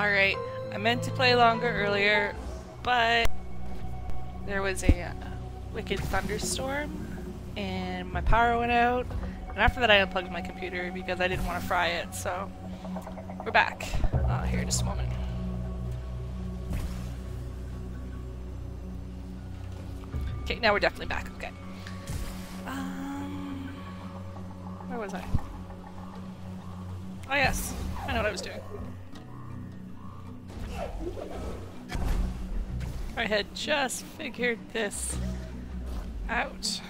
Alright, I meant to play longer earlier, but there was a uh, wicked thunderstorm and my power went out. And after that I unplugged my computer because I didn't want to fry it, so we're back. Uh, here, just a moment. Okay, now we're definitely back, had just figured this out.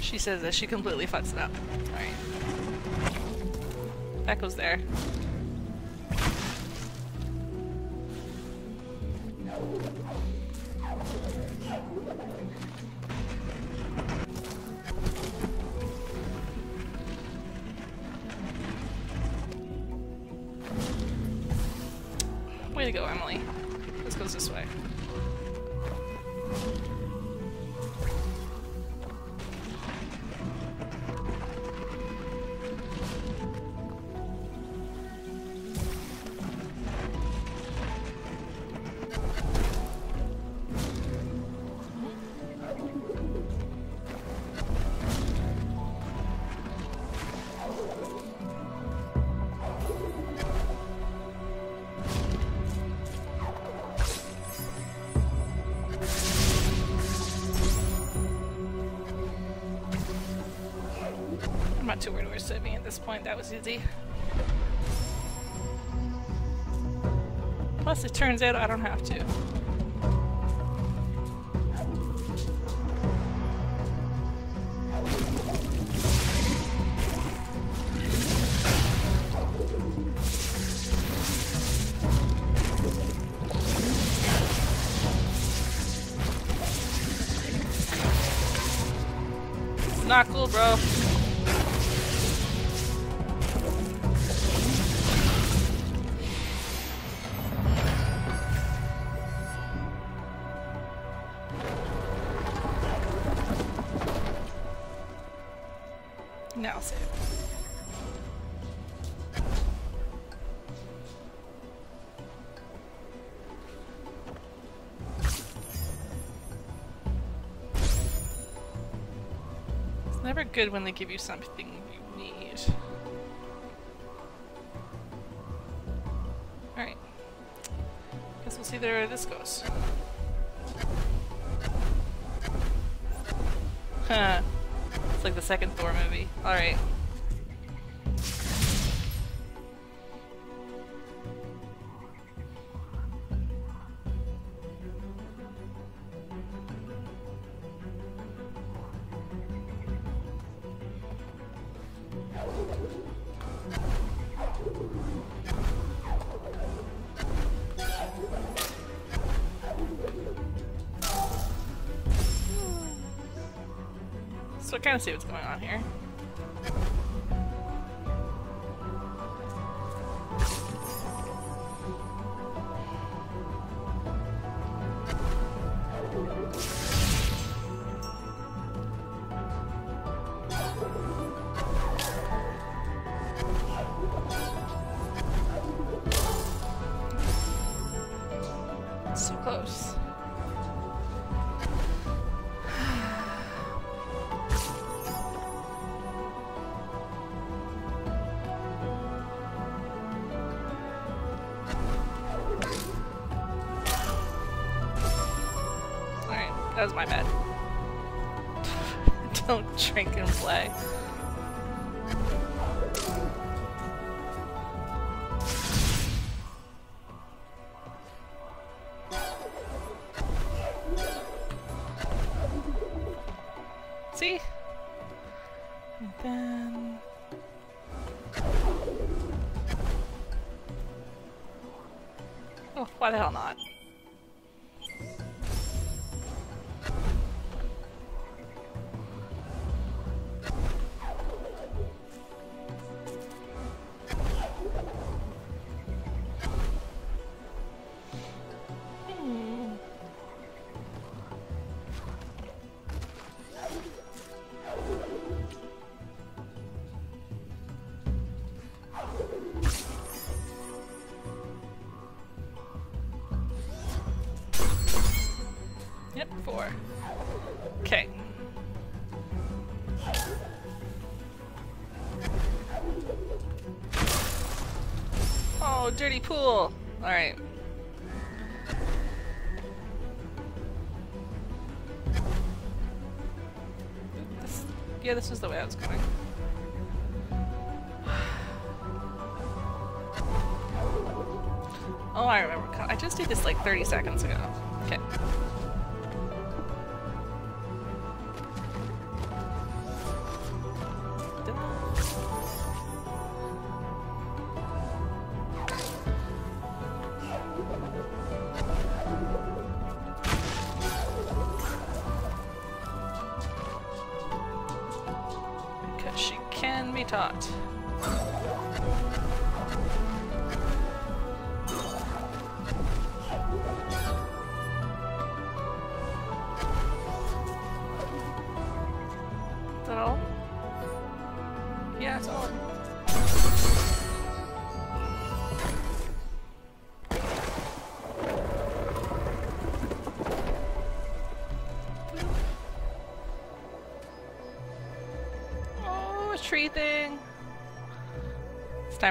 She says that she completely fucks it up. Alright. That goes there. Where sitting at this point, that was easy. Plus, it turns out I don't have to. Not cool, bro. Good when they give you something you need. Alright. Guess we'll see where this goes. Huh. It's like the second Thor movie. Alright. Play. See? And then... Oh, why the hell not? 30 seconds ago.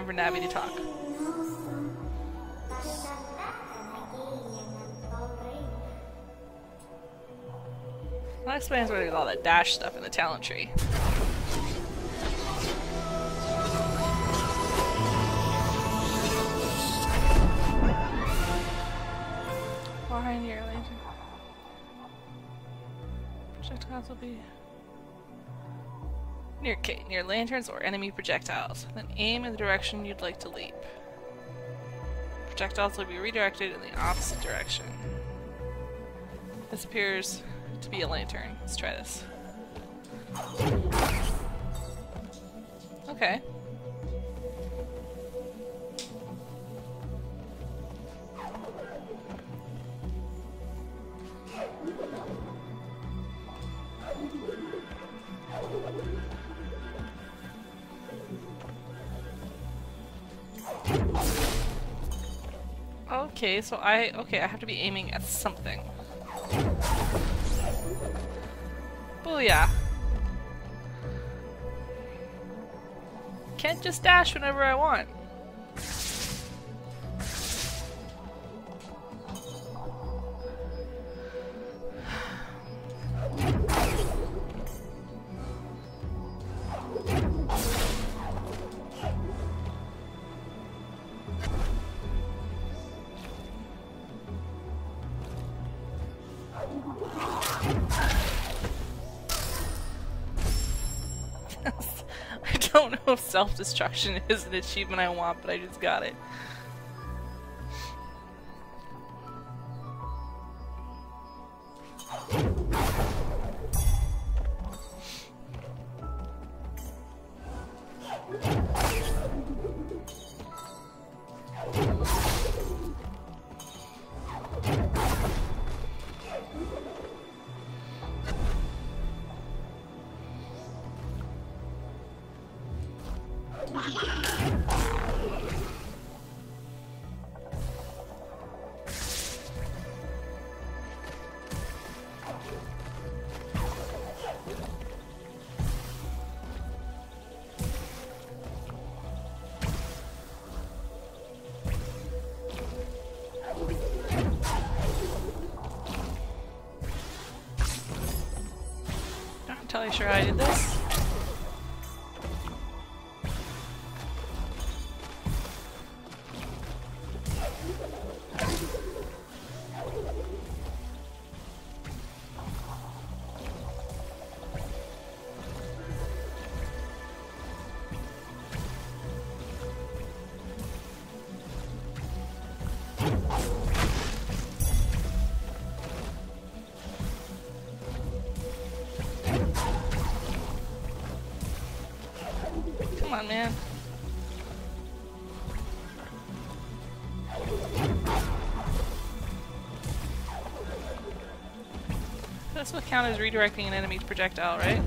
Time for Navi to talk. That explains why there's all that dash stuff in the talent tree. Lanterns or enemy projectiles. Then aim in the direction you'd like to leap. Projectiles will be redirected in the opposite direction. This appears to be a lantern. Let's try this. Okay, so I okay, I have to be aiming at something. Booyah. Can't just dash whenever I want. Self-destruction is an achievement I want, but I just got it. Sure I did this. Count as redirecting an enemy's projectile, right?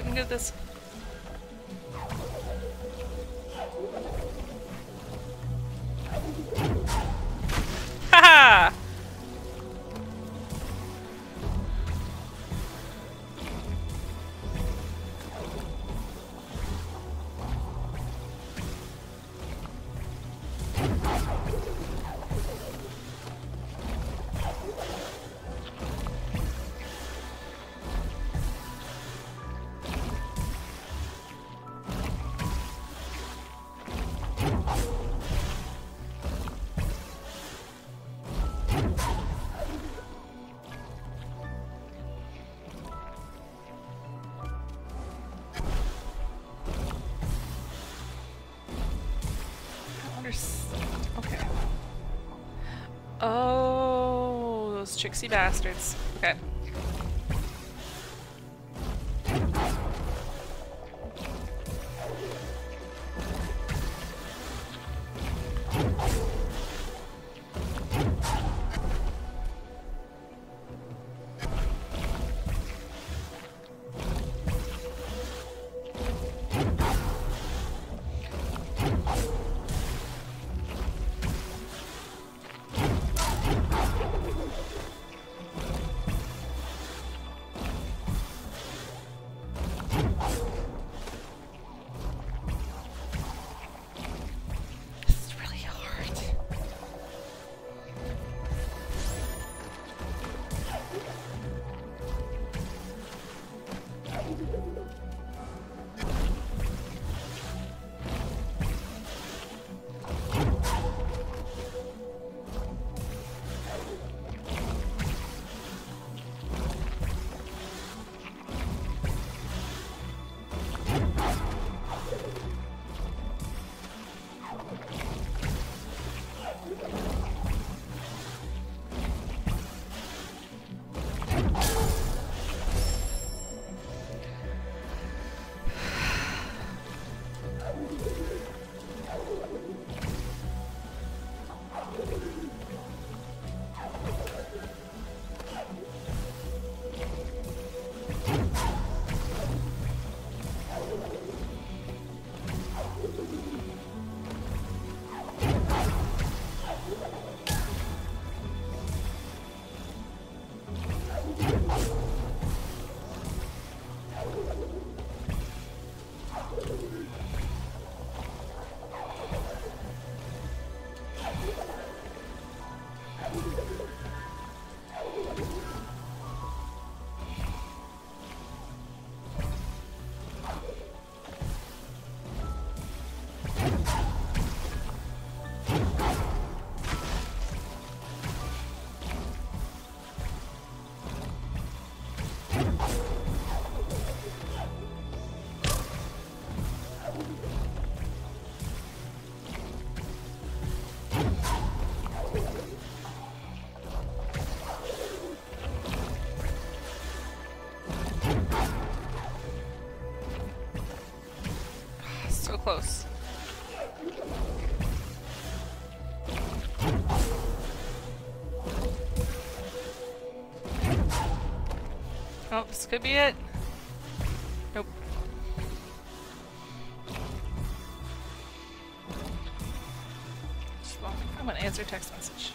Getting at this. Understand. Okay. Oh, those tricksy bastards. Okay. This could be it. Nope. I'm gonna answer text message.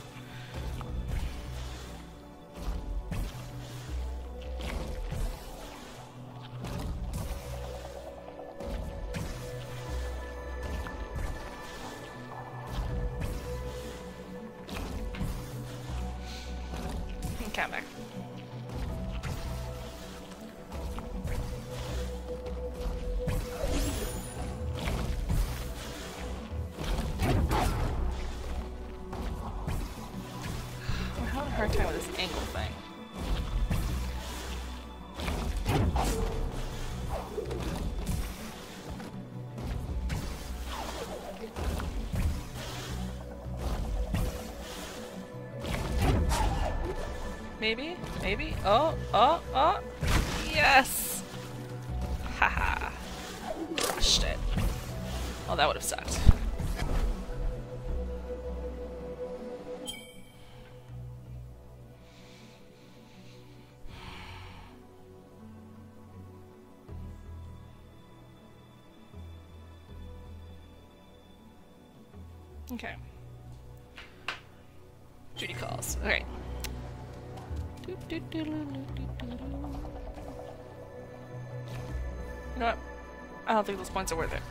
Don't think those points are worth it.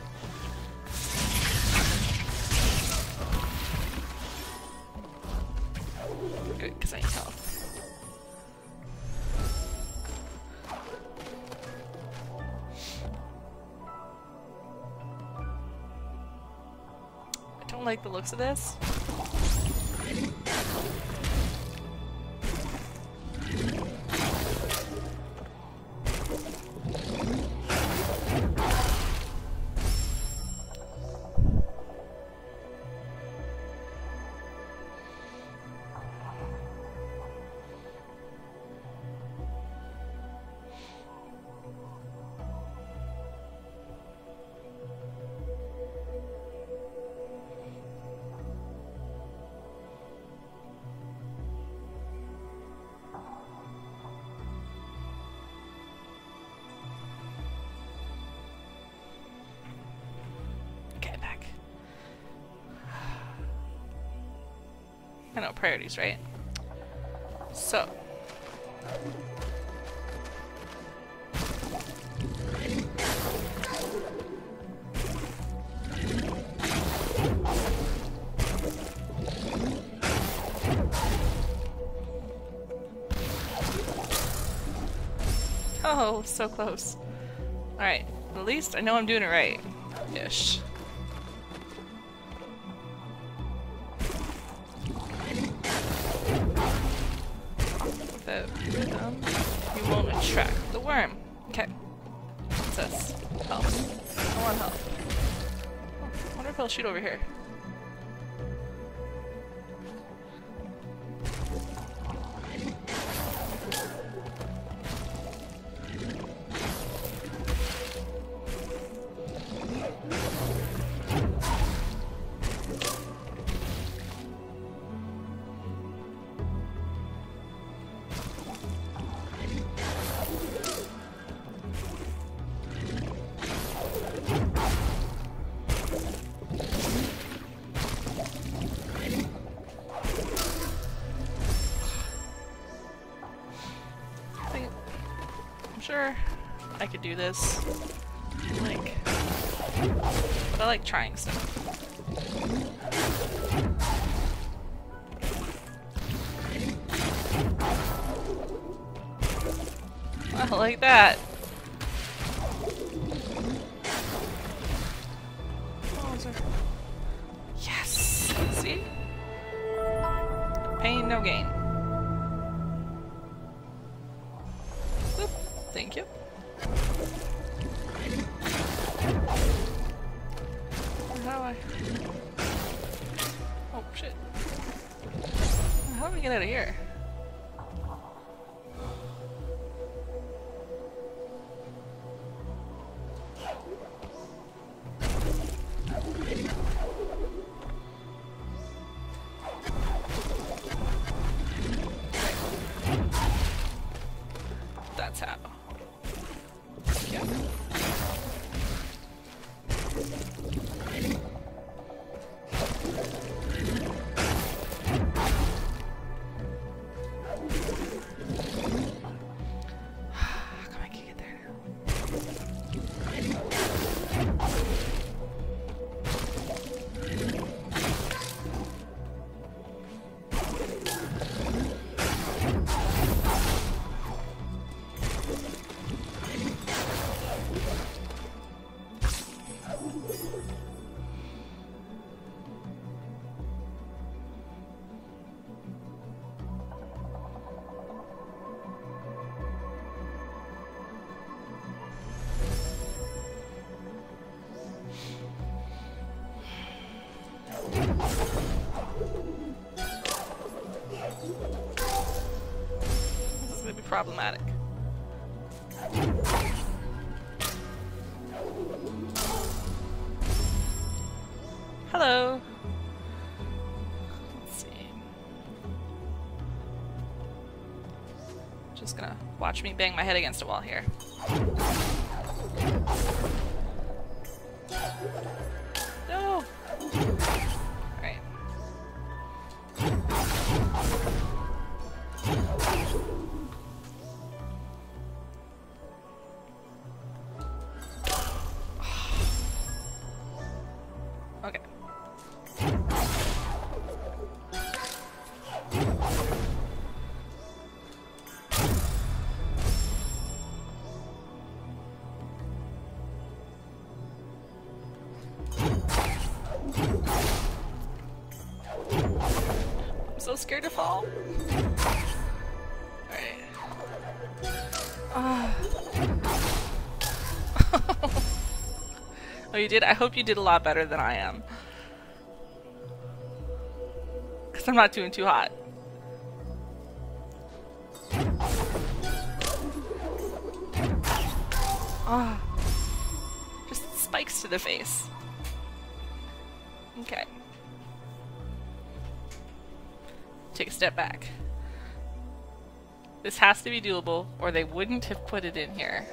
Good, because I need health. I don't like the looks of this. Priorities, right? So. Oh, so close. Alright, at least I know I'm doing it right. Ish. Rhythm, you won't attract the worm. Okay. What's this? Health. I want health. Oh, I wonder if he'll shoot over here. Could do this. Like, but I like trying stuff. Like that. Problematic. Hello. Let's see. Just gonna watch me bang my head against a wall here. You did? I hope you did a lot better than I am. Because I'm not doing too hot. Ah. Just spikes to the face. Okay. Take a step back. This has to be doable, or they wouldn't have put it in here.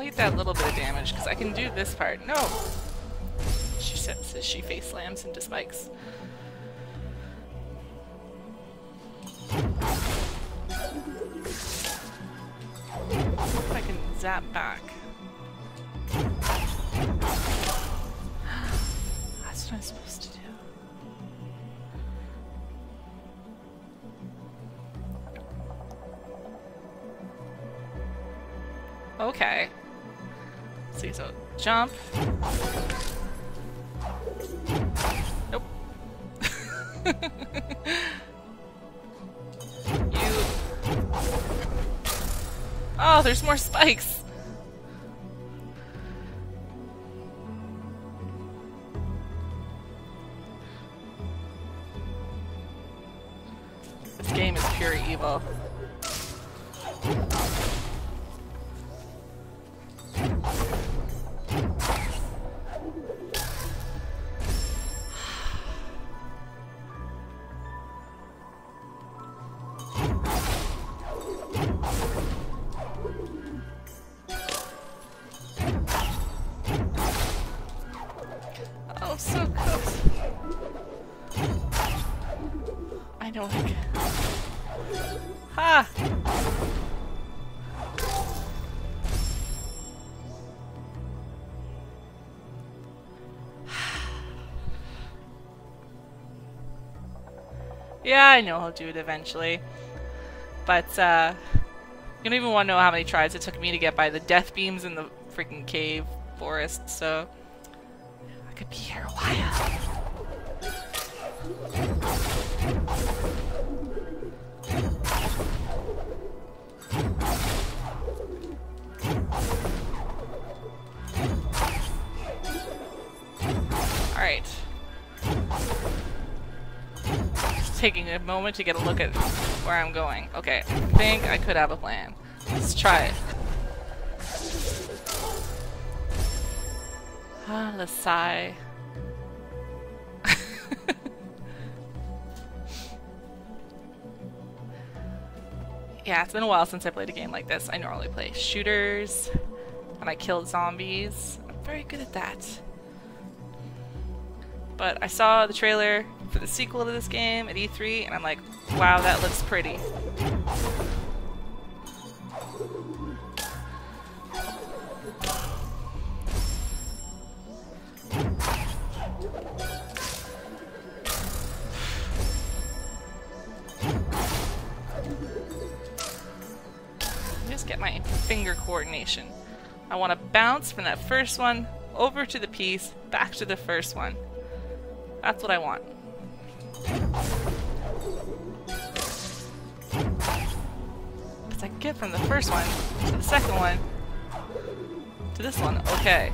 I'll eat that little bit of damage, because I can do this part. No! She says as she face slams into spikes. I can zap back. Jump. Nope. you Oh, there's more spikes! Yeah, I know I'll do it eventually. But, uh, you don't even want to know how many tries it took me to get by the death beams in the freaking cave forest, so I could be here a while. Taking a moment to get a look at where I'm going. Okay, I think I could have a plan. Let's try it. Ah, let's sigh. yeah, it's been a while since I played a game like this. I normally play shooters, and I kill zombies. I'm very good at that. But I saw the trailer for the sequel to this game at E3, and I'm like, wow, that looks pretty. Just get my finger coordination. I want to bounce from that first one over to the piece, back to the first one. That's what I want. Because I get from the first one to the second one to this one. Okay.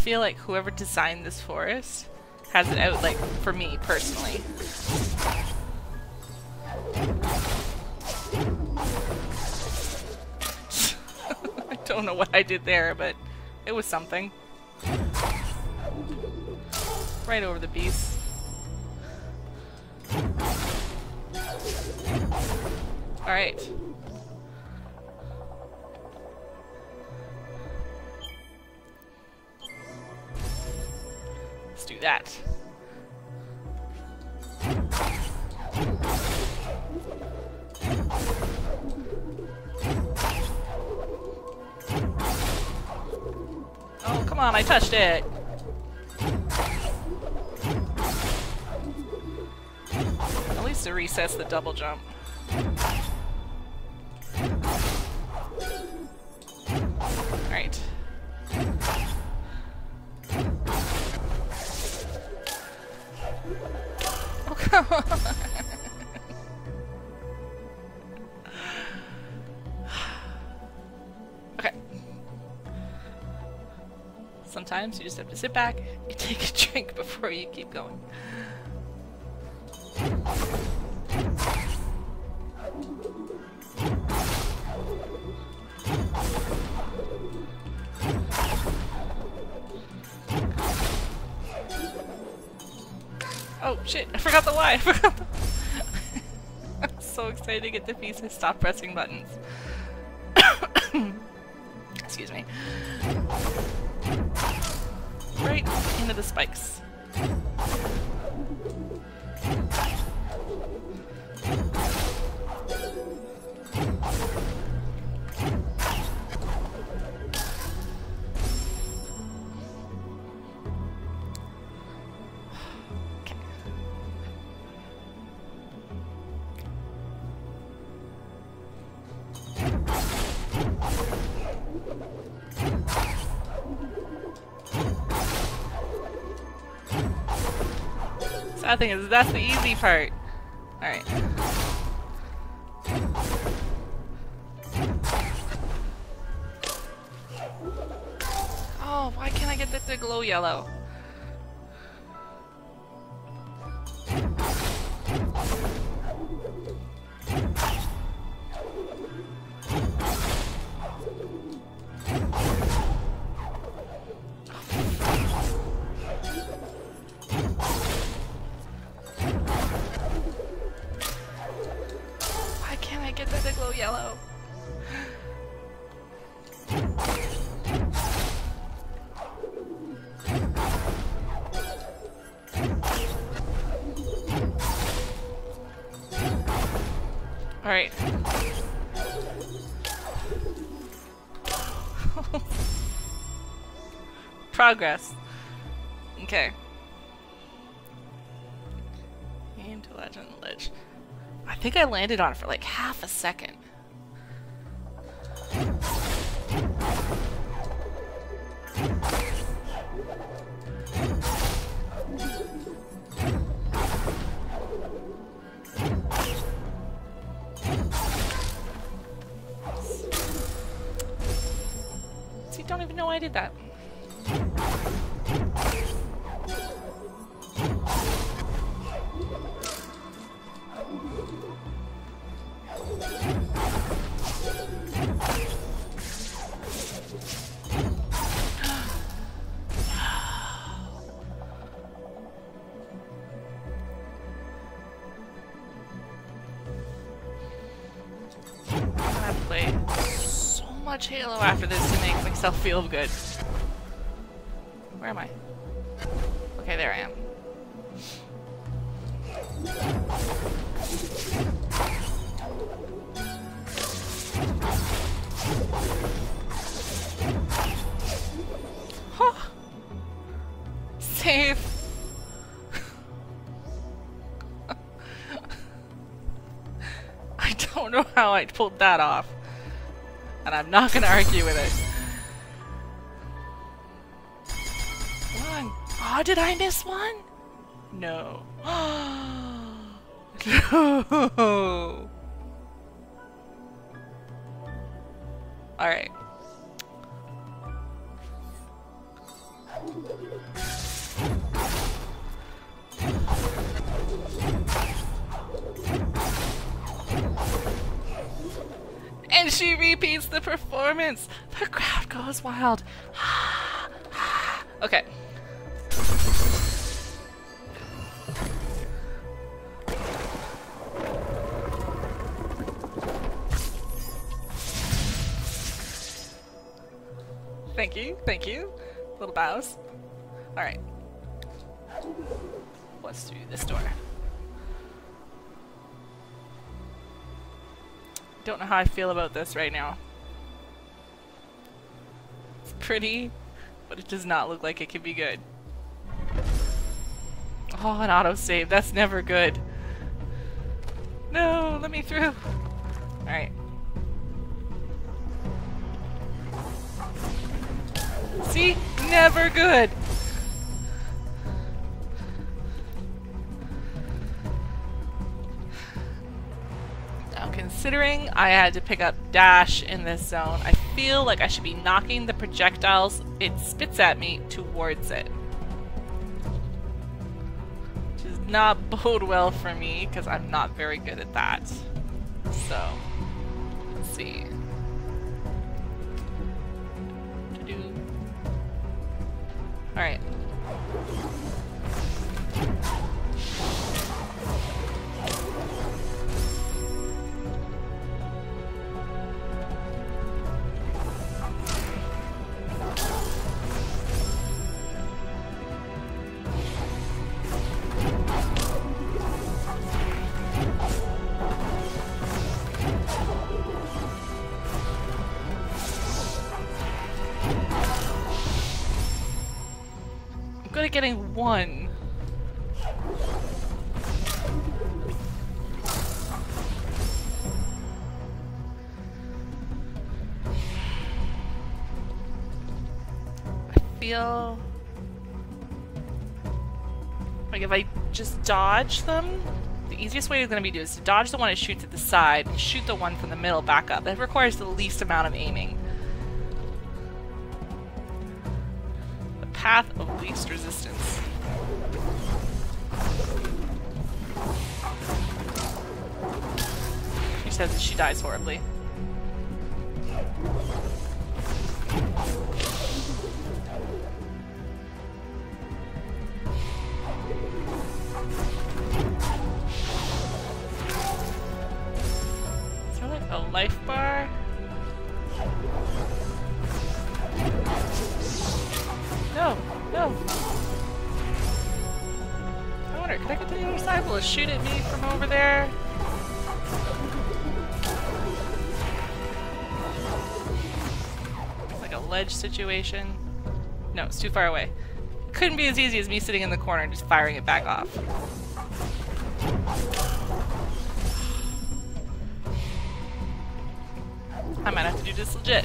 Feel like whoever designed this forest has it out, like, for me, personally. I don't know what I did there, but it was something. Right over the beast. Alright. Let's do that. Oh, come on, I touched it! At least it resets the double jump. okay. Sometimes you just have to sit back and take a drink before you keep going. I'm so excited to get the piece and stop pressing buttons. Excuse me. Right into the spikes. Thing is, that's the easy part. Alright. Oh, why can't I get that to glow yellow? Progress. Okay. Into Legend Ledge. I think I landed on it for like half a second. Much Halo after this to make myself feel good. Where am I? Okay, there I am. Huh. Save. I don't know how I pulled that off. And I'm not gonna argue with it. Come on. Oh, ah, did I miss one? No. no. Alright. Performance. The crowd goes wild. okay. Thank you, thank you. Little bows. Alright. Let's do this door. Don't know how I feel about this right now. Pretty, but it does not look like it could be good. Oh, an autosave. That's never good. No, let me through. Alright. See? Never good. Now, considering I had to pick up dash in this zone, I feel like I should be knocking the projectiles it spits at me towards it. Which does not bode well for me, because I'm not very good at that. So, let's see. Alright. Good at getting one. I feel like if I just dodge them, the easiest way is going to be to do is to dodge the one that shoots at the side and shoot the one from the middle back up. That requires the least amount of aiming. The path of least resistance. She says that she dies horribly. Ledge situation? No, it's too far away. Couldn't be as easy as me sitting in the corner and just firing it back off. I might have to do this legit.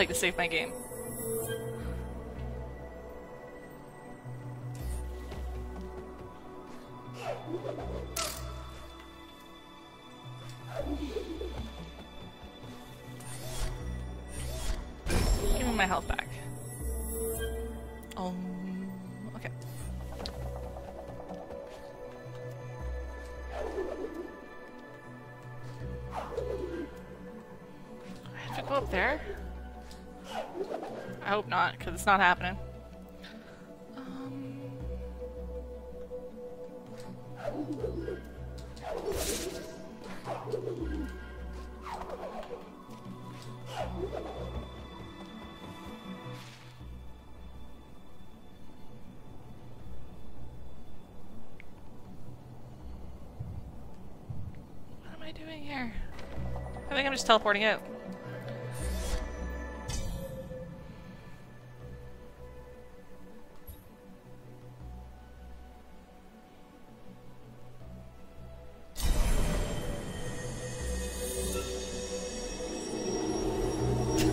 Like to save my game. It's not happening. What am I doing here? I think I'm just teleporting out.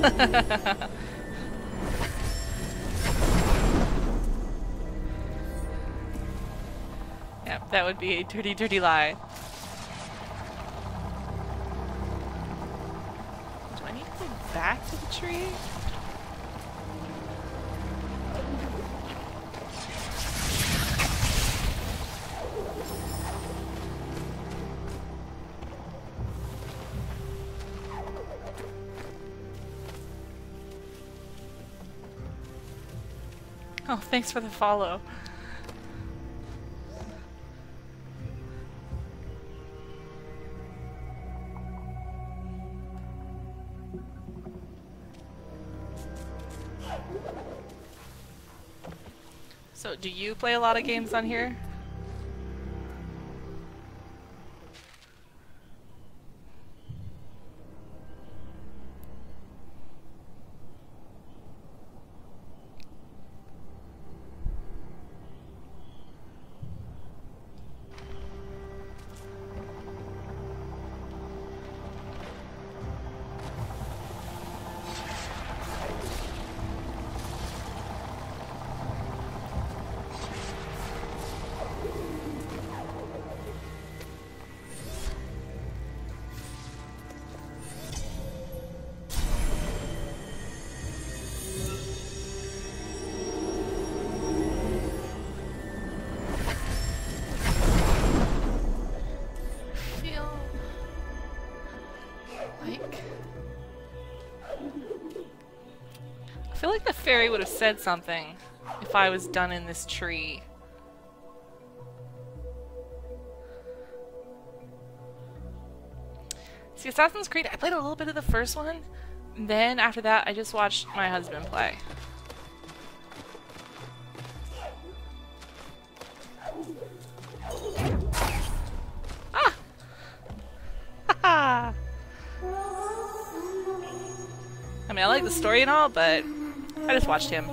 yep, that would be a dirty, dirty lie. Do I need to go back to the tree? Thanks for the follow. So, do you play a lot of games on here? Said something if I was done in this tree. See, Assassin's Creed, I played a little bit of the first one, then after that I just watched my husband play. Ah! I mean, I like the story and all, but I just watched him.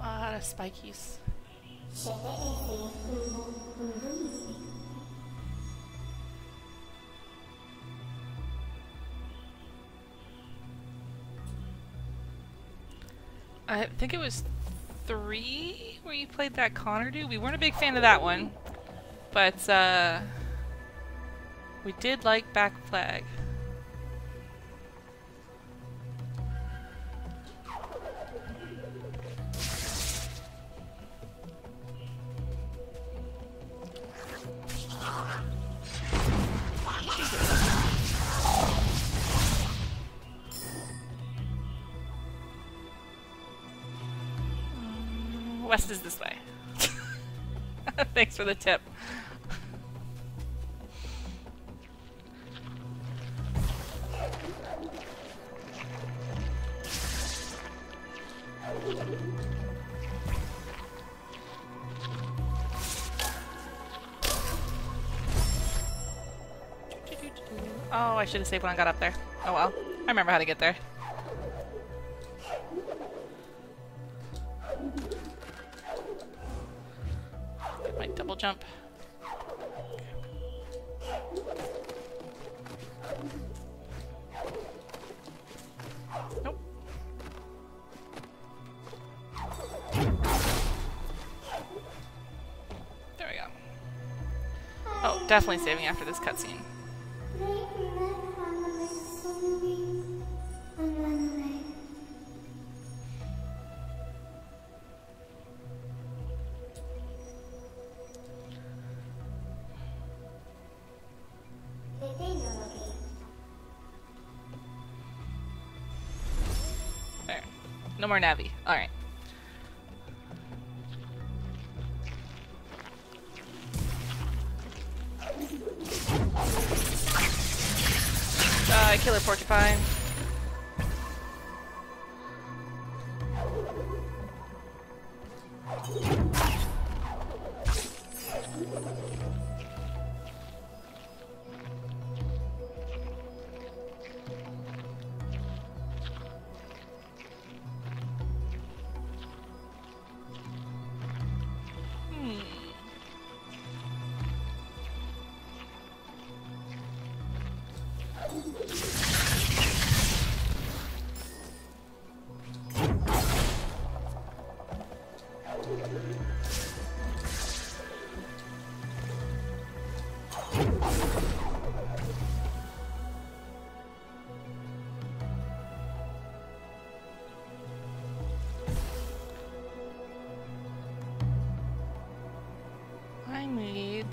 A lot of spikies. I think it was three where you played that Connor dude. We weren't a big fan of that one, but uh, we did like Black Flag. West is this way. Thanks for the tip. Should have saved when I got up there. Oh well. I remember how to get there. Get my double jump. Nope. There we go. Oh, definitely saving after this cutscene. More Navi. Alright. Die, uh, killer porcupine. Need.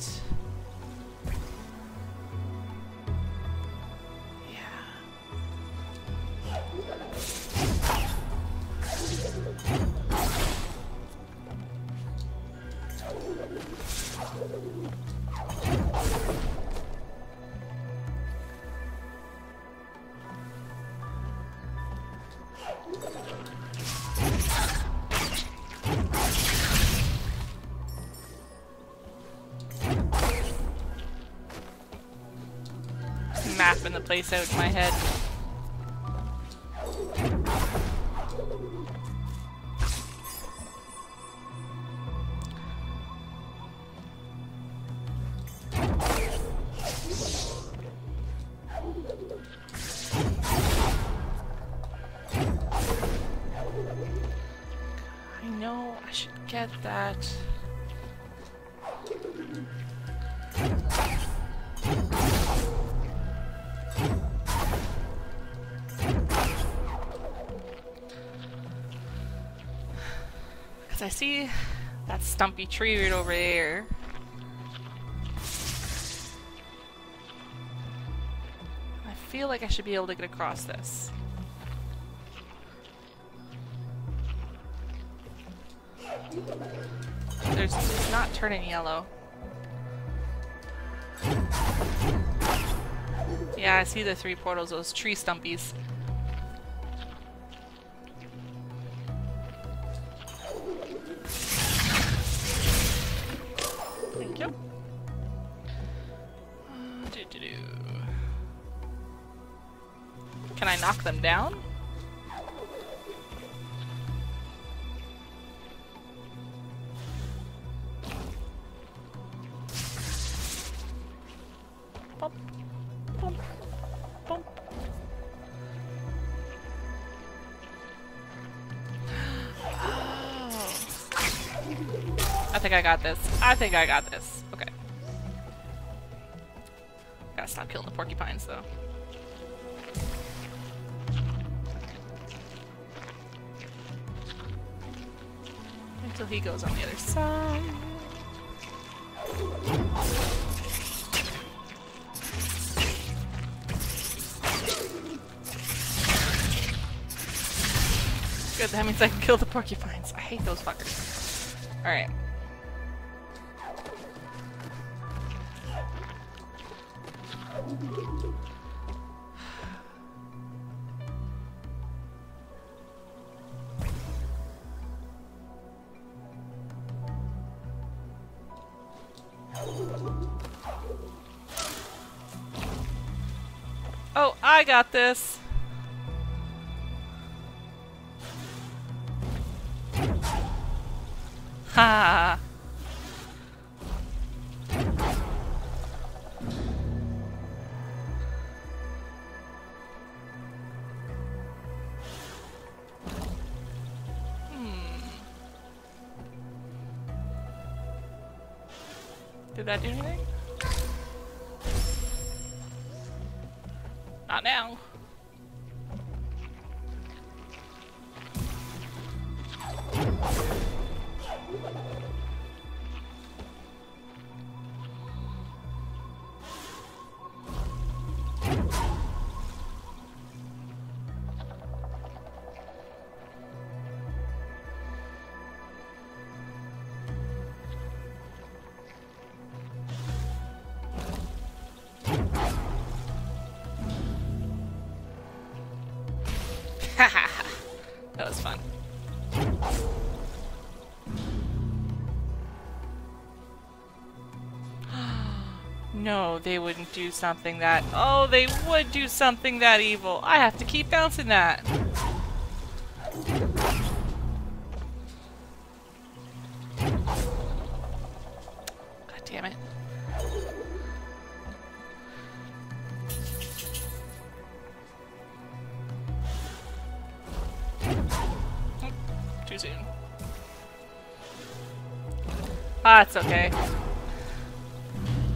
Mapping the place out in my head. See that stumpy tree right over there. I feel like I should be able to get across this. There's it's not turning yellow. Yeah, I see the three portals, those tree stumpies. Them down? I think I got this. I think I got this. Okay. Gotta stop killing the porcupines though. Until he goes on the other side. Good, that means I can kill the porcupines. I hate those fuckers. Alright. Oh, I got this. Ha! Something that... Oh, they would do something that evil. I have to keep bouncing that. God damn it. Too soon. Ah, it's okay.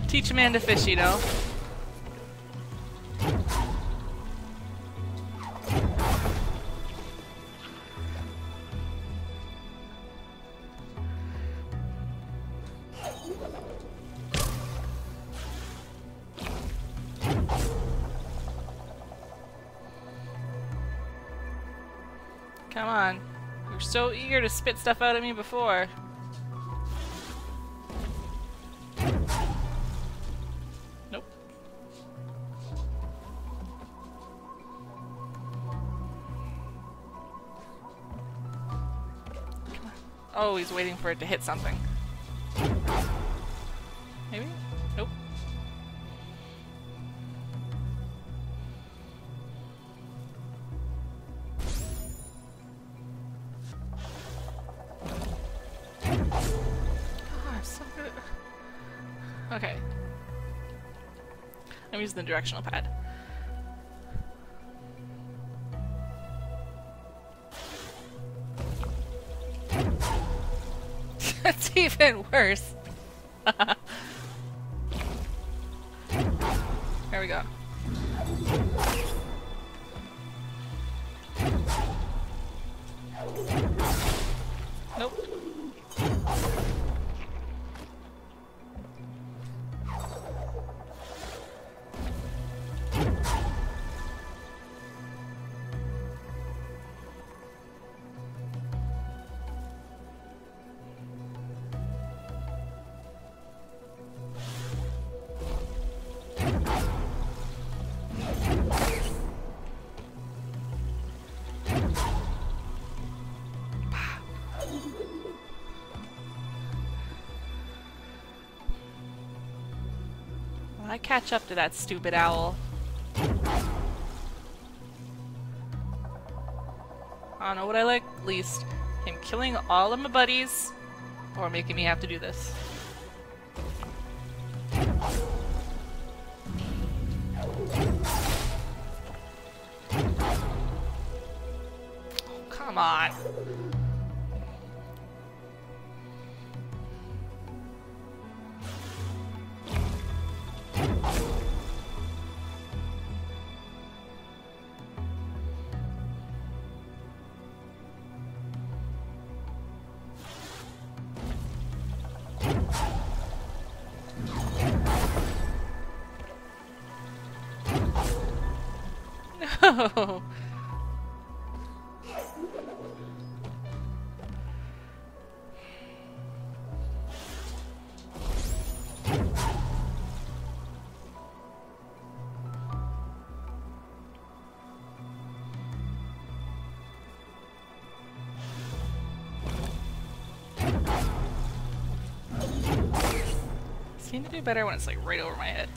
Teach a man to fish, you know. Spit stuff out at me before. Nope. Come on. Oh, he's waiting for it to hit something. Using the directional pad. That's even worse. there we go. Catch up to that stupid owl? I don't know what I like least. Him killing all of my buddies, or making me have to do this. Seem to do better when it's like right over my head.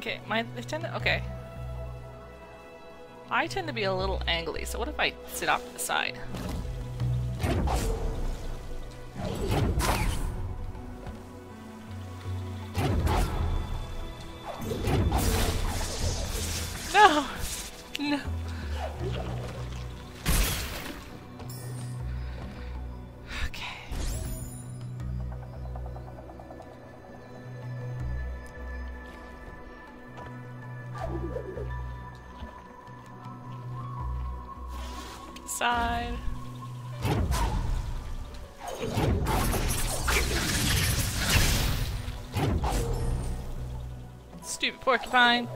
Okay, my they tend to okay. I tend to be a little angly, so what if I sit off to the side? Stupid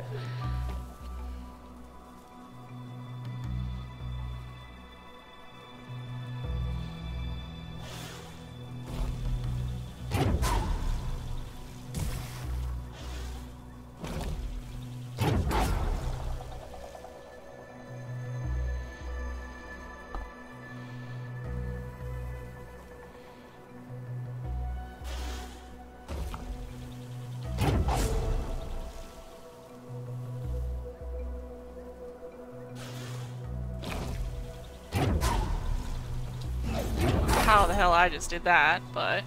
I just did that, but...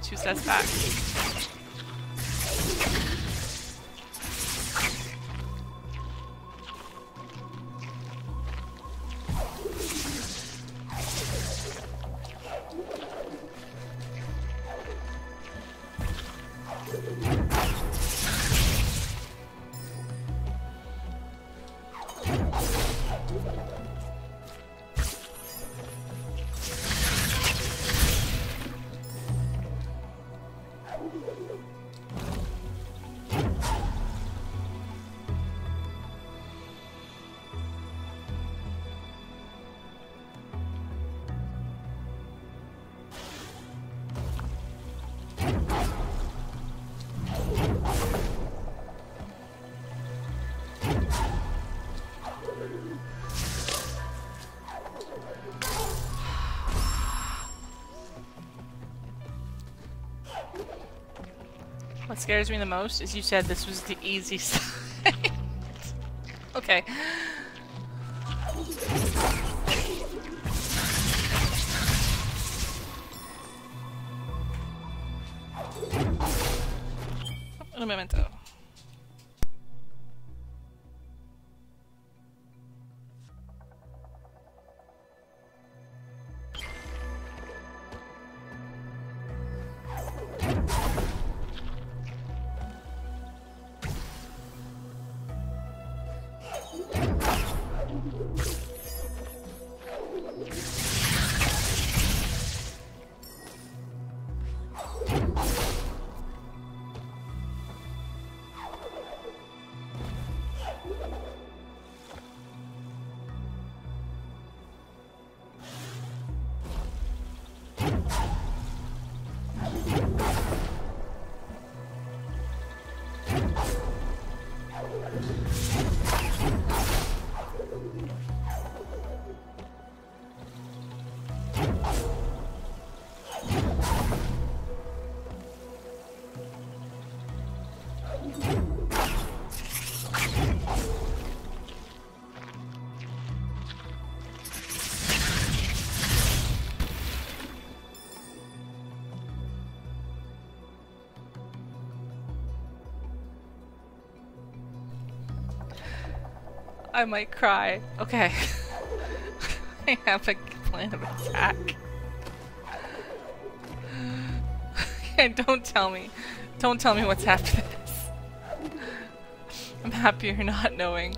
One step forward, scares me the most is you said this was the easy side. okay. I might cry. Okay. I have a plan of attack. okay, don't tell me. Don't tell me what's after this. I'm happier not knowing.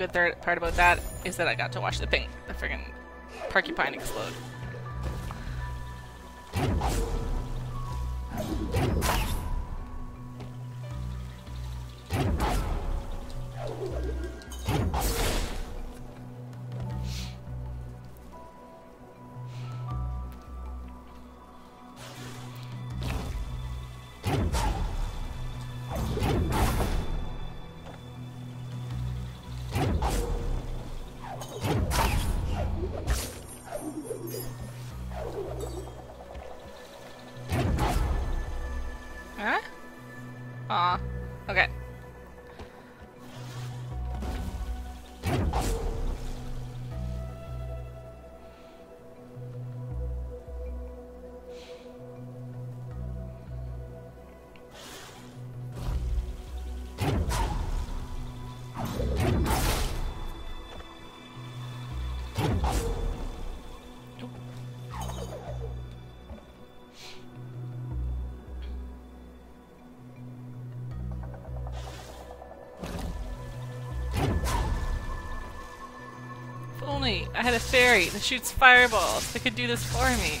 Good third part about that is that I got to watch the pink, the friggin' porcupine explode. I had a fairy that shoots fireballs that could do this for me.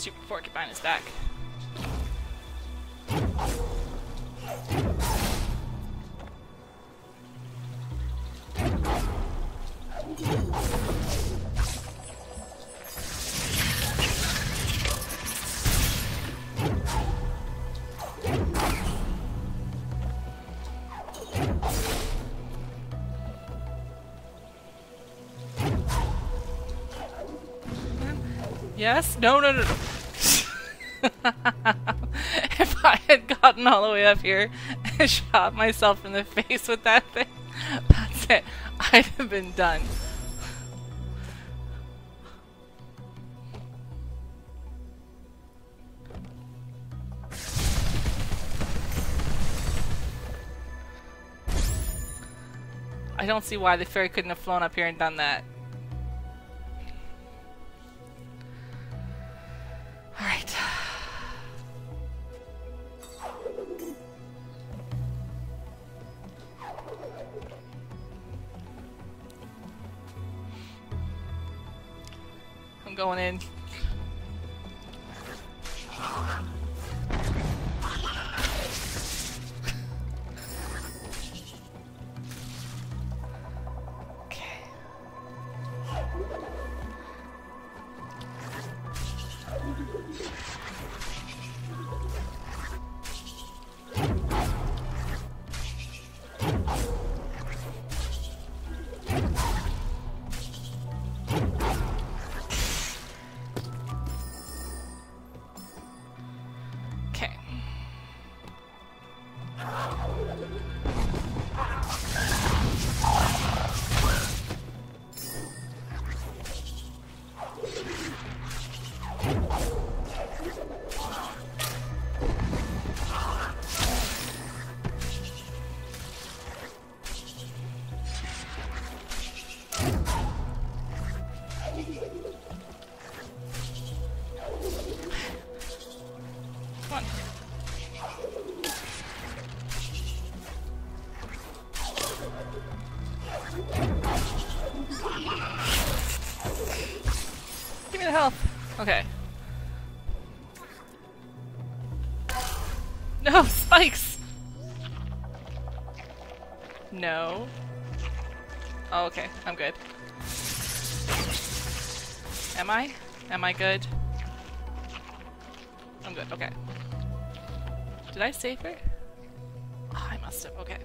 Stupid porcupine is back. Yes? No, no, no, no. if I had gotten all the way up here and shot myself in the face with that thing, that's it. I'd have been done. I don't see why the fairy couldn't have flown up here and done that. Oh, okay. I'm good. Am I? Am I good? I'm good. Okay. Did I save her? Oh, ah, I must have. Okay.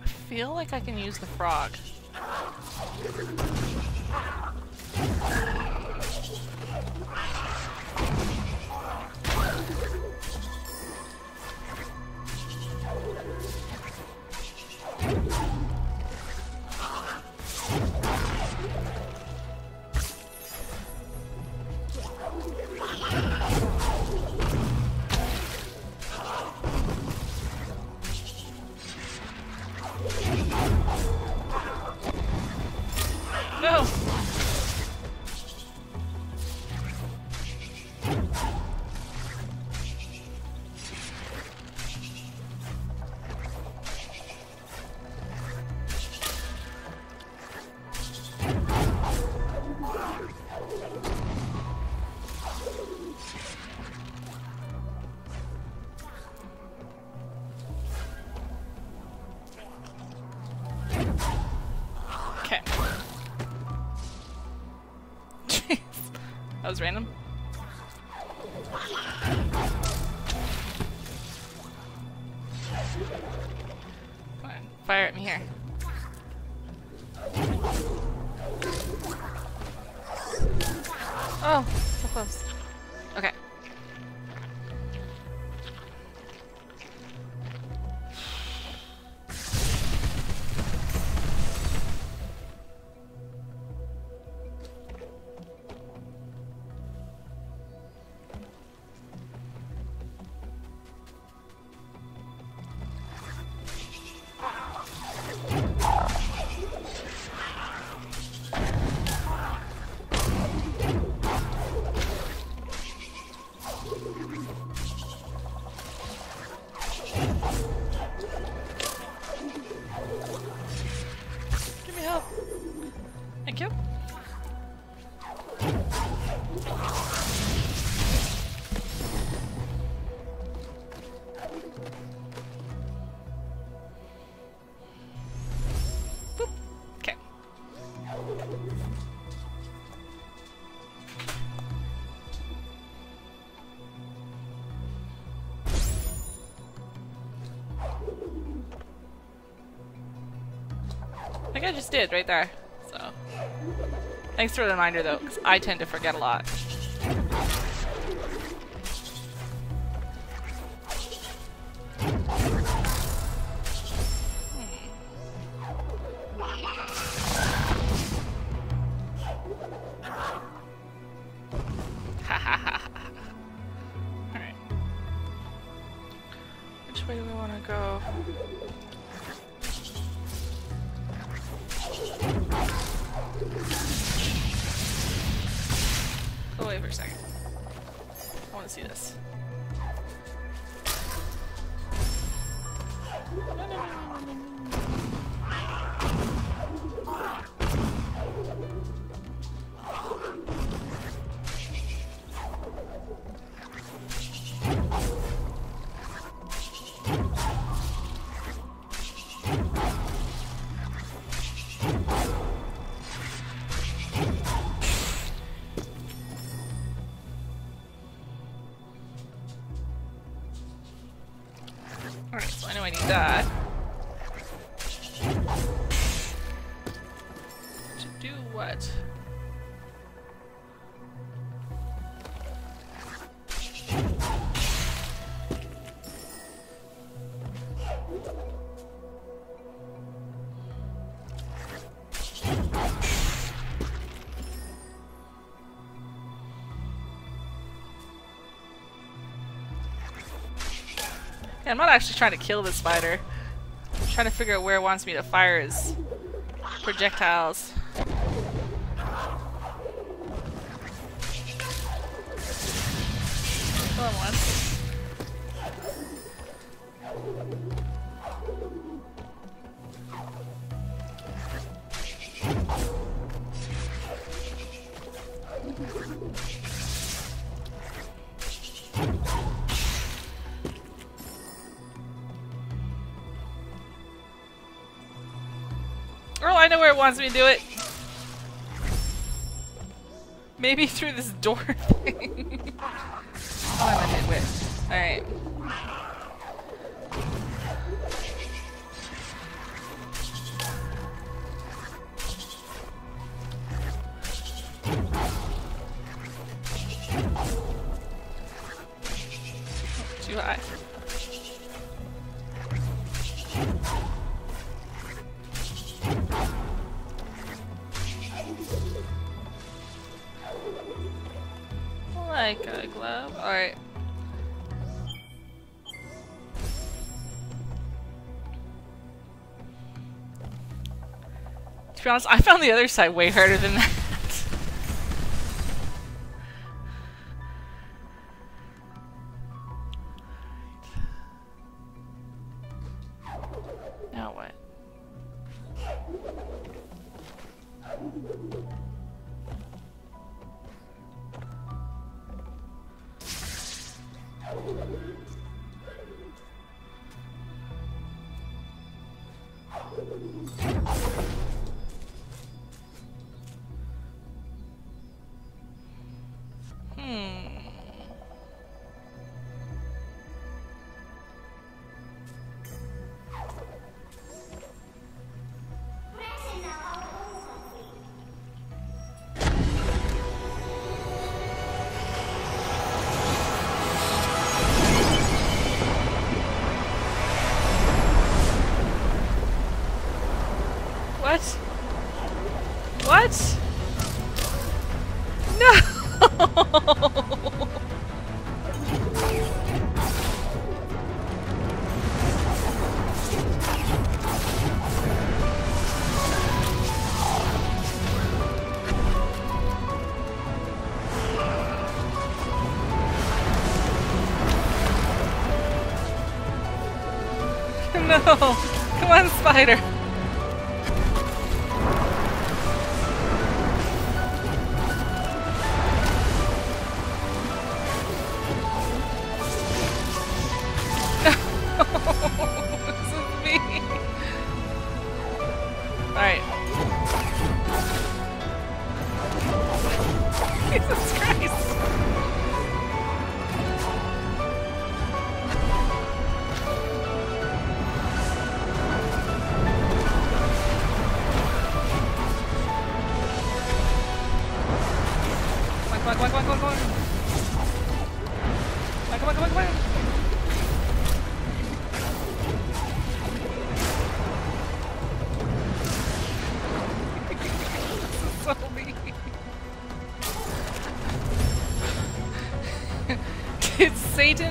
I feel like I can use the frog. That was random. I just did right there. So, thanks for the reminder though, because I tend to forget a lot. Alright. Which way do we want to go? Oh, Go away for a second. I want to see this. I'm not actually trying to kill the spider. I'm trying to figure out where it wants me to fire his projectiles. do it. Maybe through this door. honest, I found the other side way harder than that. now what? no! Come on, spider!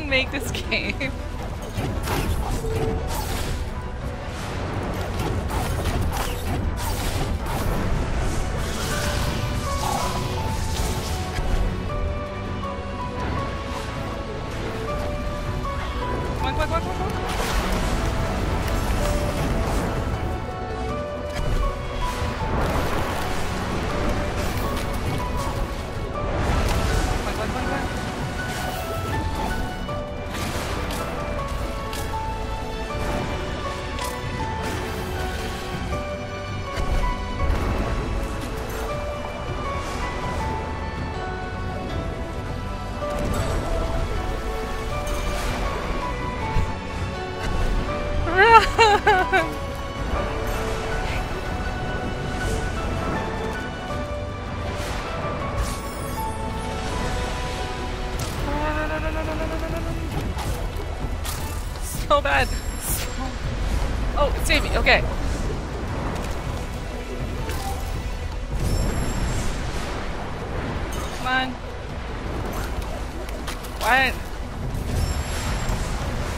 make this so bad. Oh, it's Davey. Okay. Come on. What?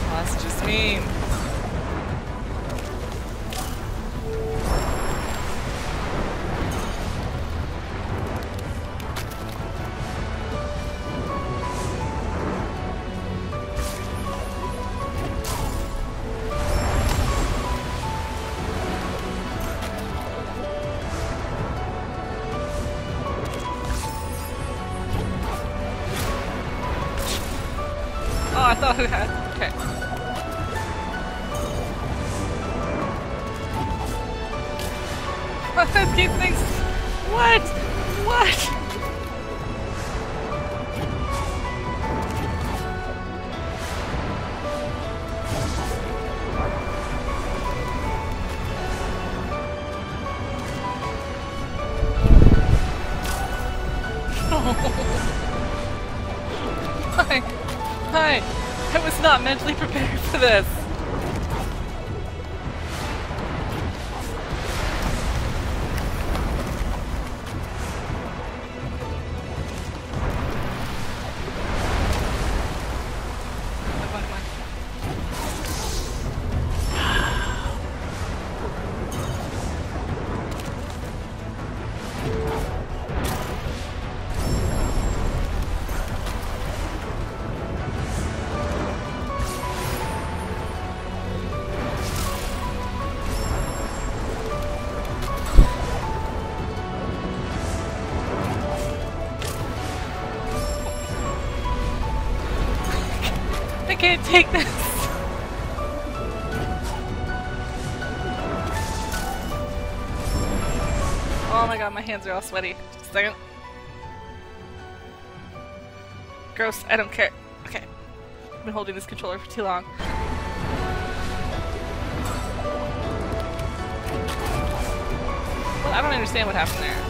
Oh, that's just me. Mentally prepared for this. Hands are all sweaty. Just a second. Gross, I don't care. Okay. I've been holding this controller for too long. Well, I don't understand what happened there.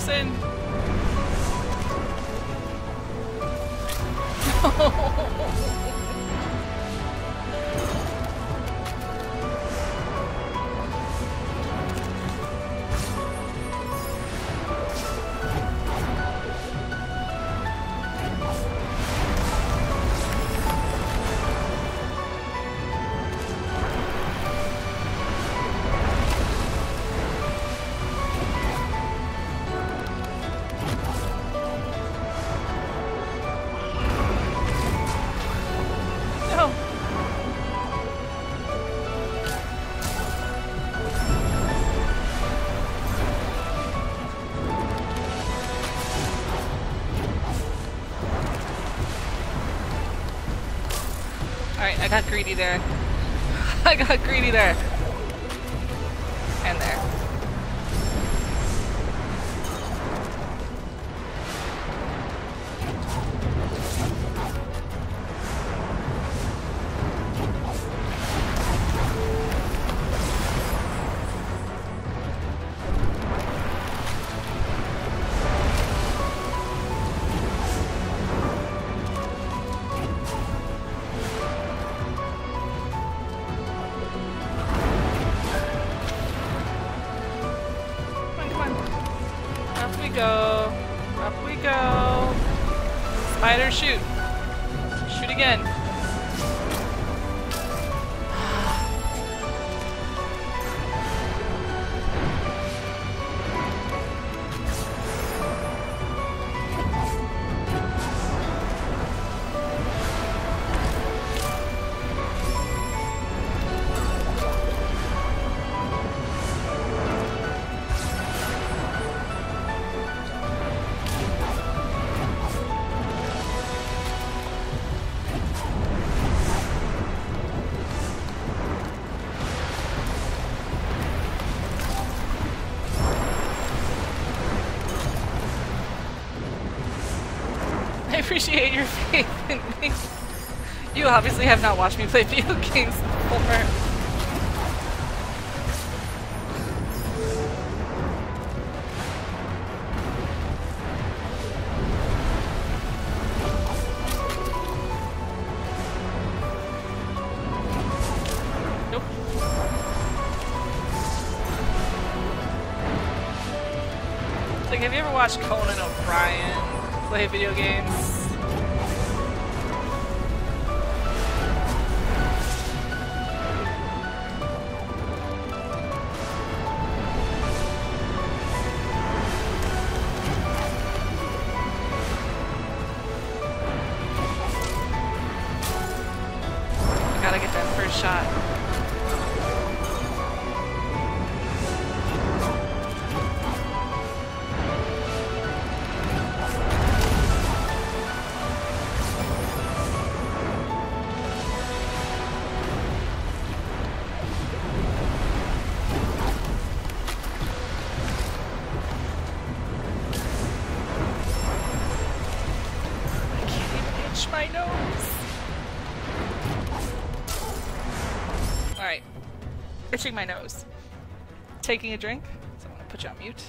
Person! Got greedy there. I got greedy there. obviously have not watched me play video games before. Itching my nose. Taking a drink. So I'm gonna put you on mute.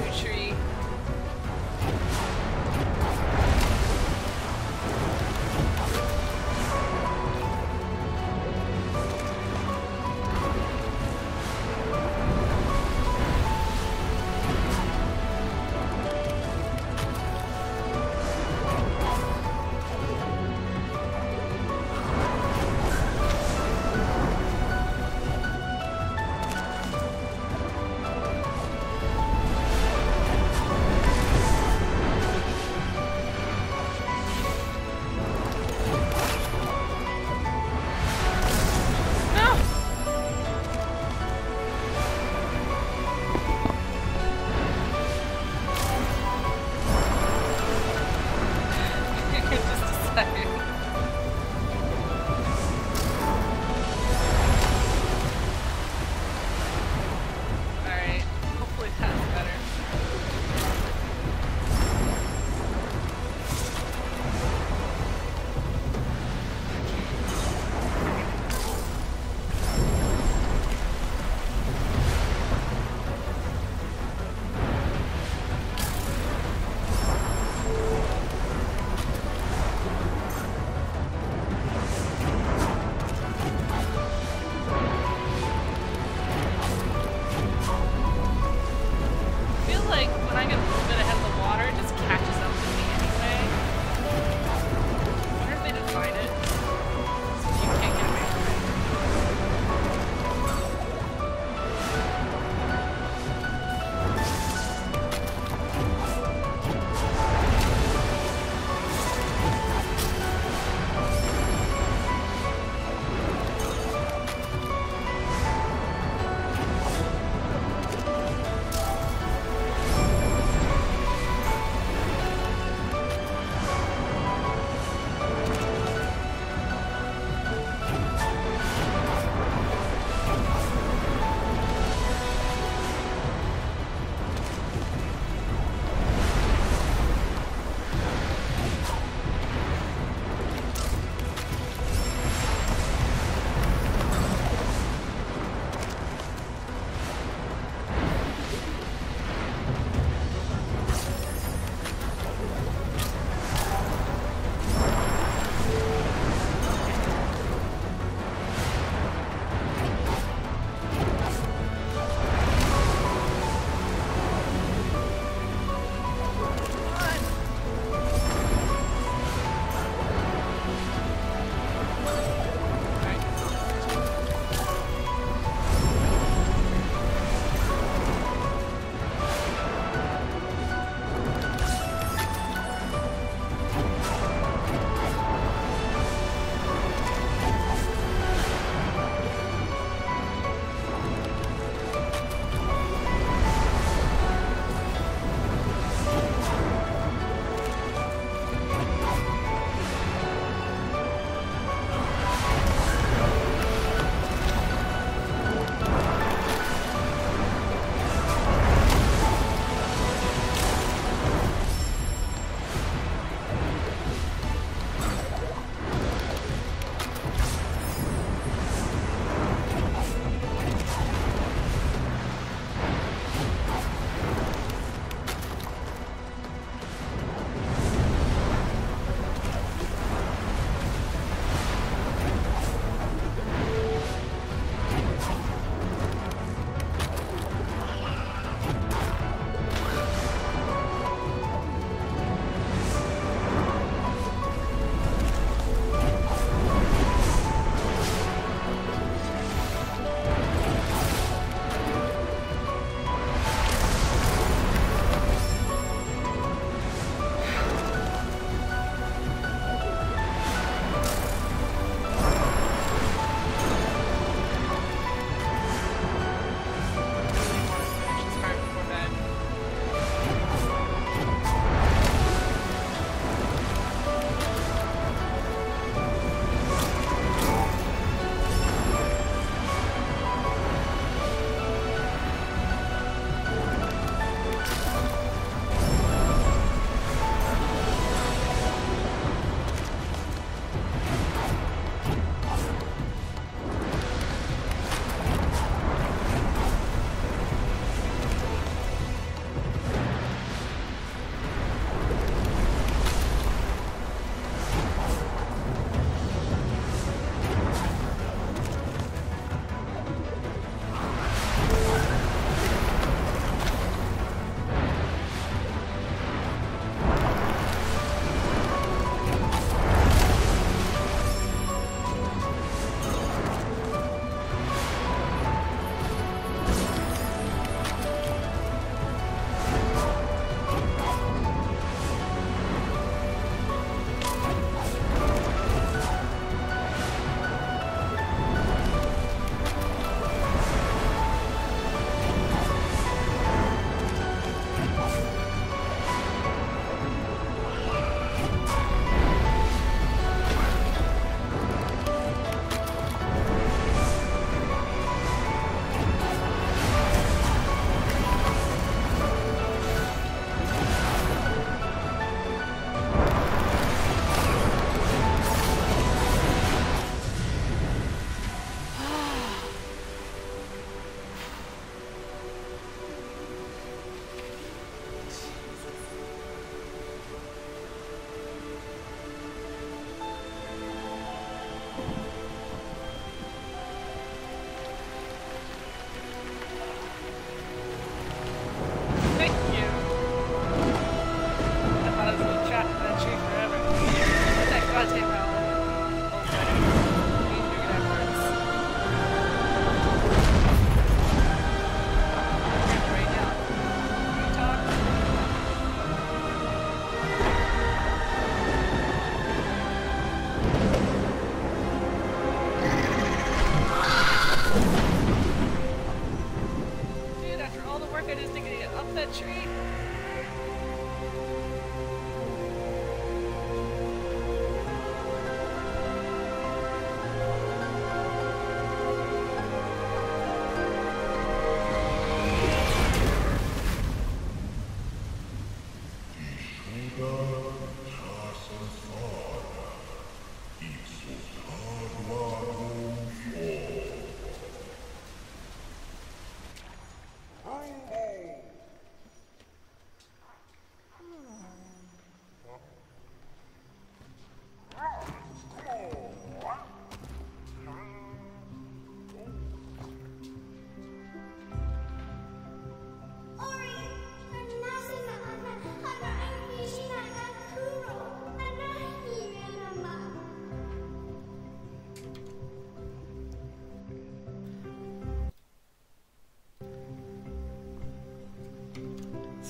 tree.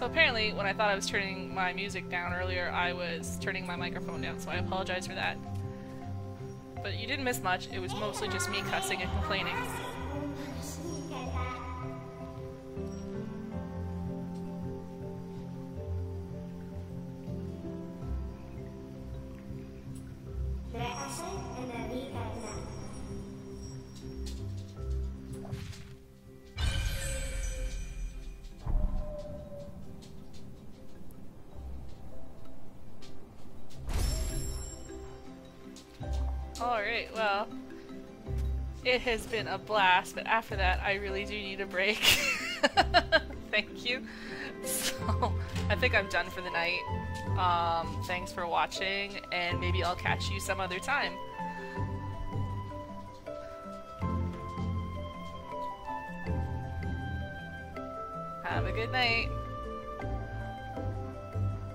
So apparently, when I thought I was turning my music down earlier, I was turning my microphone down, so I apologize for that. But you didn't miss much, it was mostly just me cussing and complaining. Been a blast, but after that I really do need a break. Thank you. So, I think I'm done for the night. Um, thanks for watching, and maybe I'll catch you some other time. Have a good night.